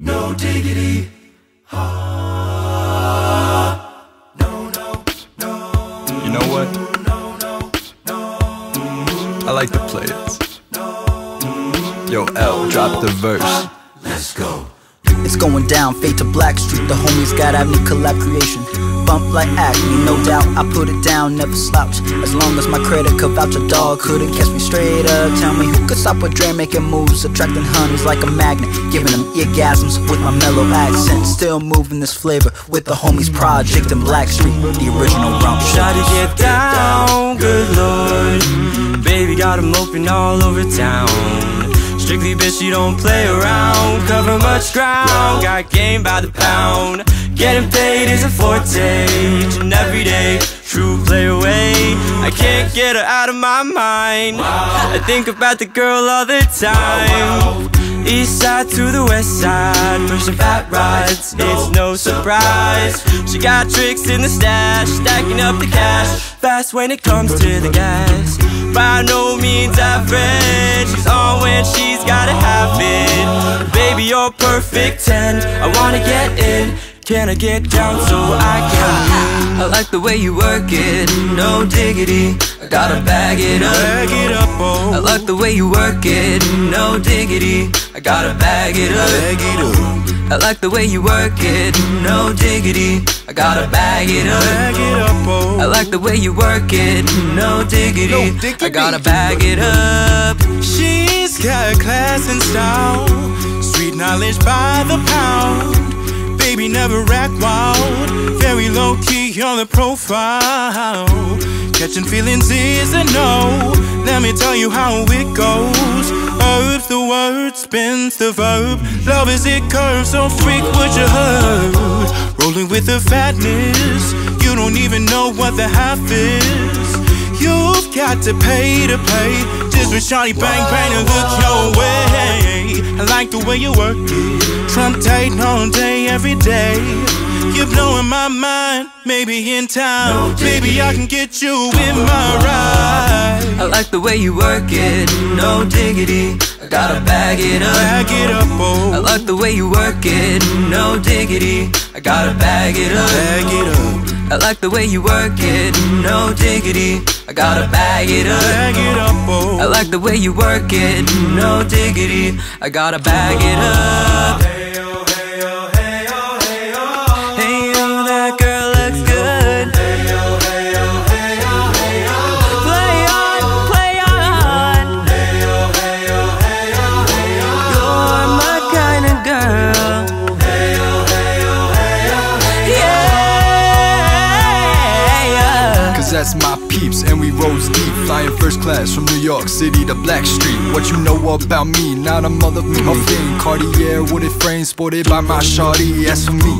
No diggity. No, no, no. You know what? I like to play it. Yo, L, drop the verse. Let's go. It's going down, fade to Black Street. The homies got Avenue collab creation. Bump like acne, no doubt. I put it down, never slouch. As long as my credit could vouch, a dog couldn't catch me straight up. Tell me who could stop a Dre making moves, attracting honeys like a magnet, giving them orgasms with my mellow accent. Still moving this flavor with the homies Project and Blackstreet, the original rump. Try to get down, good lord Baby got 'em open all over town Bitch, you don't play around. Cover much ground, got game by the pound. Getting paid is a forte, each and every day True play away, I can't get her out of my mind. I think about the girl all the time. East side to the west side, pushing fat rides, it's no surprise. She got tricks in the stash, stacking up the cash, fast when it comes to the gas. By no means average, she's on when she's gotta have it. Baby, you're perfect 10, I wanna get in. Can I get down so I can? I like the way you work it, no diggity. I gotta bag it up. Bag it up, oh. I like the way you work it, no diggity. I gotta bag it up. Bag it up. I like the way you work it, no diggity. I gotta bag it up. Bag it up, oh. I like the way you work it, no diggity. No diggity. I gotta bag it up. She's got a class and style, street knowledge by the pound. Baby never act wild, very low key on the profile. Catching feelings is a no. Let me tell you how it goes. Herbs the word, spins the verb. Love is it curves, so freak what you heard. Rolling with the fatness, you don't even know what the half is. You've got to pay to play. Just with Shawty bang bang and look your way. I like the way you work it. Trump tight all day, every day. You're blowing my mind. Maybe in time, maybe I can get you in my ride. I like the way you work it, no diggity. I gotta bag it up. Bag it up, oh. I like the way you work it, no diggity. I gotta bag it up. Bag it up. I like the way you work it, no diggity. I gotta bag it up. Bag it up, oh. I like the way you work it, no diggity. I gotta bag it up. That's my peeps, and we rose deep. Flying first class from New York City to Black Street. What you know about me? Not a mother thing. Cartier wooded frame sported by my shawty. As for me,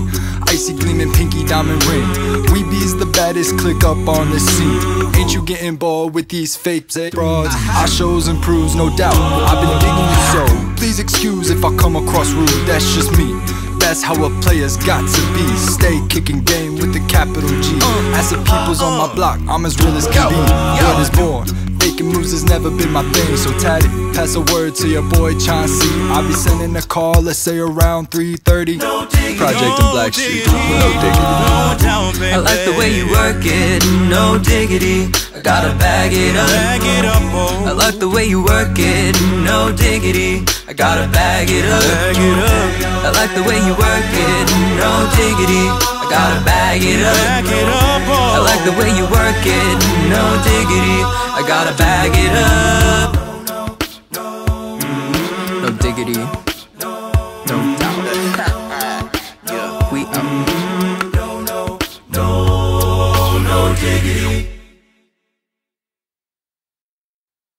icy gleaming pinky diamond ring. We be's the baddest click up on the scene. Ain't you getting bored with these fake frauds? I shows and proves, no doubt. I've been digging you so. Please excuse if I come across rude. That's just me. That's how a player's got to be. Stay kicking game with the capital G. Uh, as the people's on my uh, uh. block, I'm as real as can be. Word is born. Faking moves has never been my thing, so tatty. Pass a word to your boy Chauncey. I'll be sending a call, let's say around 3:30. Project and Blackstreet. No diggity. I like the way you work it, no diggity. I gotta bag it up. Bag it up, oh. I oh. like the way you work it, no diggity. I gotta bag it up. Bag it up. I like the way you work it, no diggity. Gotta bag it up. It up oh. I like the way you work it, no diggity. I gotta bag it up. Mm-hmm. No diggity. No doubt. we up.